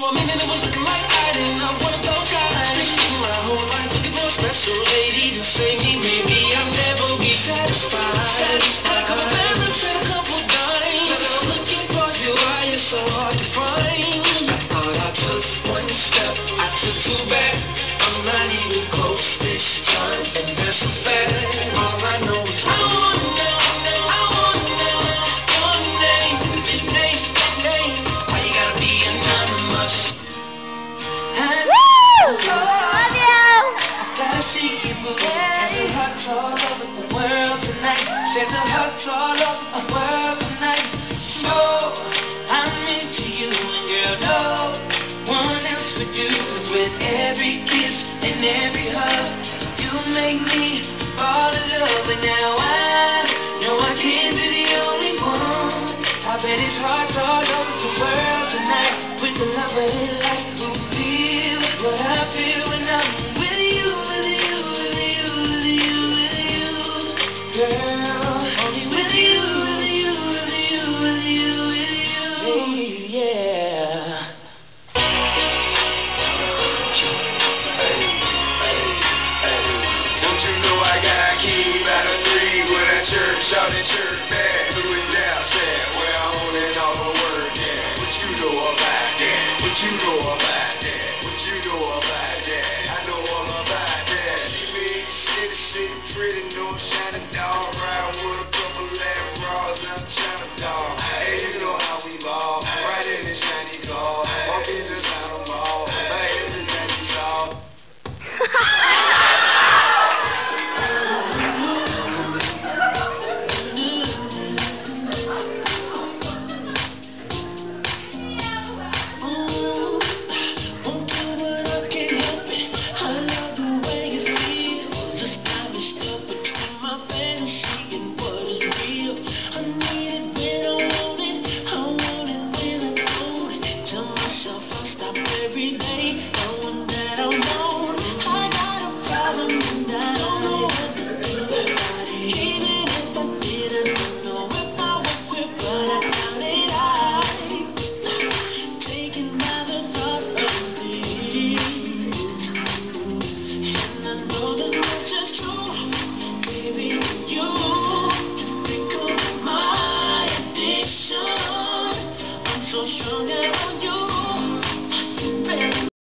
for a minute it was looking like I didn't have one of those guys. Thinking my whole life looking for a special. And a hurt all over. out in church, man. Do down, stand. Where I'm holding all the word, yeah. What you know about that? What you know about that? What you know about that? I know all about that. She made the city, city pretty, no shining dog. every day, knowing that I'm